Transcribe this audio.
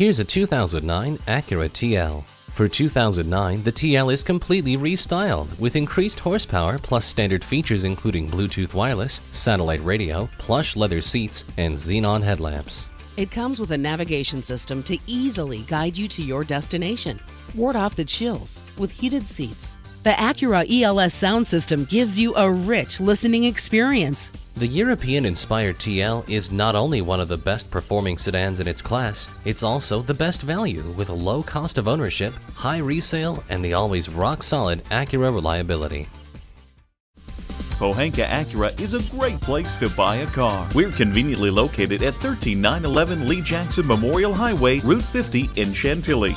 Here's a 2009 Acura TL. For 2009, the TL is completely restyled with increased horsepower plus standard features including Bluetooth wireless, satellite radio, plush leather seats, and xenon headlamps. It comes with a navigation system to easily guide you to your destination. Ward off the chills with heated seats. The Acura ELS sound system gives you a rich listening experience. The European inspired TL is not only one of the best performing sedans in its class, it's also the best value with a low cost of ownership, high resale, and the always rock solid Acura reliability. Pohanka Acura is a great place to buy a car. We're conveniently located at 13911 Lee Jackson Memorial Highway, Route 50 in Chantilly.